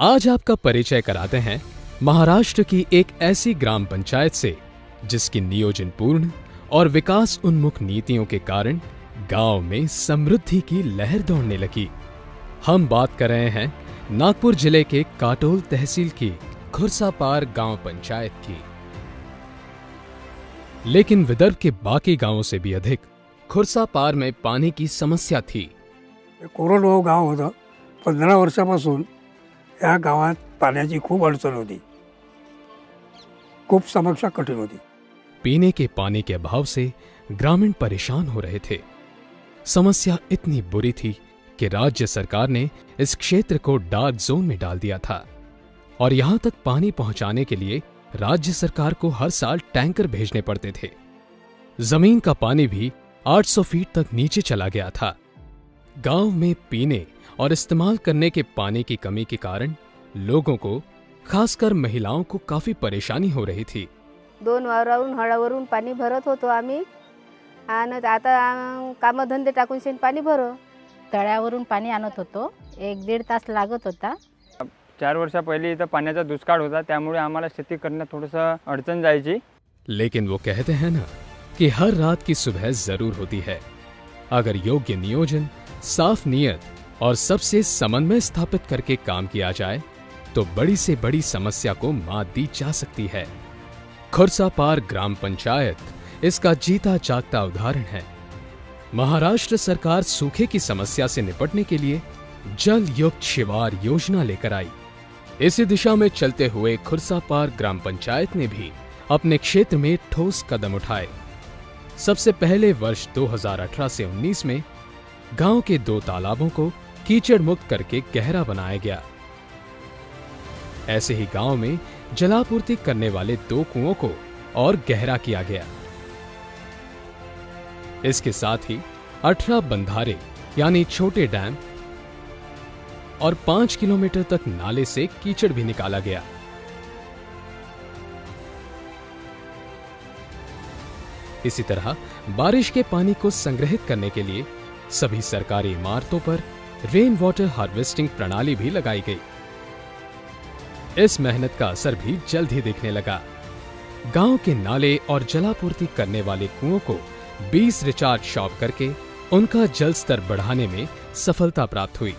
आज आपका परिचय कराते हैं महाराष्ट्र की एक ऐसी ग्राम पंचायत से, जिसकी नियोजन पूर्ण और विकास उन्मुख नीतियों के कारण गाँव में समृद्धि की लहर दौड़ने लगी। हम बात कर रहे हैं नागपुर ज़िले के काटोल तहसील की खुरसापार गाँव पंचायत की। लेकिन विदर्भ के बाकी गाँवों से भी अधिक खुरसापार में पानी की समस्या थी। कोरडवाहू गाव होतं पंधरा वर्षापासून या गावात पाण्याची खूप अडचण होती. खूप समस्या कठीण होती. पीने के पानी के अभाव से ग्रामीण परेशान हो रहे थे. समस्या इतनी बुरी थी कि राज्य सरकार ने इस क्षेत्र को डार्क जोन में डाल दिया था और यहाँ तक पानी पहुँचाने के लिए राज्य सरकार को हर साल टैंकर भेजने पड़ते थे। ज़मीन का पानी भी 800 फीट तक नीचे चला गया था। गाँव में पीने और इस्तेमाल करने के पानी की कमी के कारण लोगों को खासकर महिलाओं को काफ़ी परेशानी हो रही थी। दोन वावरावरून हळावरून पाणी भरत होतो आम्ही. आणि आता अं, कामधंदे टाकून शेण पाणी भरो. तळ्यावरून पाणी आणत होतो. एक दीड तास लागत होता. चार वर्षा पहिले इथं पाण्याचा दुष्काळ होता. त्यामुळे आम्हाला शेती करण्यात थोडंसं अडचण जायची. लेकिन वो कहते हैं ना कि हर रात की सुबह ज़रूर होती है. अगर योग्य नियोजन साफ़ नियत और सबसे समन्वय स्थापित करके काम किया जाए तो बड़ी से बड़ी समस्या को मात दी जा सकती है। खुरसापार ग्राम पंचायत इसका जीता जागता उदाहरण है। महाराष्ट्र सरकार सूखे की समस्या से निपटने के लिए जल युक्त शिवार योजना लेकर आई। इसी दिशा में चलते हुए खुरसापार ग्राम पंचायत ने भी अपने क्षेत्र में ठोस कदम उठाए। सबसे पहले वर्ष 2018 से 19 में गाँव के दो तालाबों को कीचड़ मुक्त करके गहरा बनाया गया। ऐसे ही गाँव में जलापूर्ति करने वाले दो कुओं को और गहरा किया गया। इसके साथ ही 18 बंधारे, यानी छोटे डैम और पाँच किलोमीटर तक नाले से कीचड़ भी निकाला गया। इसी तरह बारिश के पानी को संग्रहित करने के लिए सभी सरकारी इमारतों पर रेन वाटर हार्वेस्टिंग प्रणाली भी लगाई गई। इस मेहनत का असर भी जल्द ही दिखने लगा। गाँव के नाले और जलापूर्ति करने वाले कुओं को 20 रिचार्ज शॉप करके उनका जल स्तर बढ़ाने में सफलता प्राप्त हुई।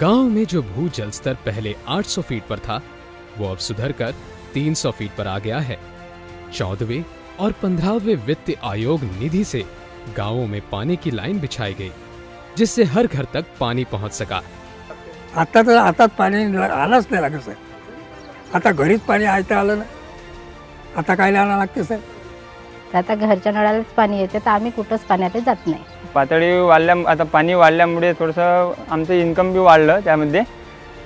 गाँव में जो भू जल स्तर पहले 800 फीट पर था, वो अब सुधरकर 300 फीट पर आ गया है। चौदहवें और पंद्रहवें वित्त आयोग निधि से गांवों में पानी की लाइन बिछाई गई जिससे हर घर तक पानी पहुंच सका। आता तर आता पाणी आलंच नाही लागत सर आता घरीच पाणी आहे तर आलं ना. आता काय आणावं लागते सर तर आता घरच्या नळालाच पाणी येते तर आम्ही कुठंच पाण्यात जात नाही. पातळी वाढल्या आता पाणी वाढल्यामुळे थोडंसं आमचं इन्कम बी वाढलं त्यामध्ये.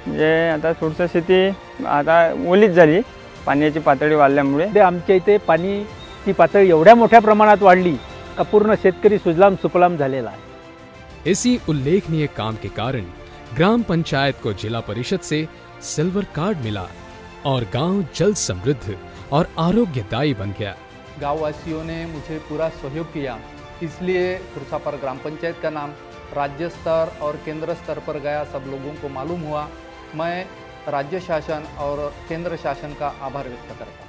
म्हणजे आता थोडंसं शेती आता ओलीच झाली पाण्याची पातळी वाढल्यामुळे. ते आमच्या इथे पाणीची पातळी एवढ्या मोठ्या प्रमाणात वाढली का पूर्ण शेतकरी सुजलाम सुफलाम झालेला आहे. इसी उल्लेखनीय काम के कारण ग्राम पंचायत को जिला परिषद से सिल्वर कार्ड मिला और गाँव जल समृद्ध और आरोग्यदायी बन गया। गांववासियों ने मुझे पूरा सहयोग किया। इसलिए खुरसापर ग्राम पंचायत का नाम राज्य स्तर और केंद्र स्तर पर गया सब लोगों को मालूम हुआ। मैं राज्य शासन और केंद्र शासन का आभार व्यक्त करता हूँ।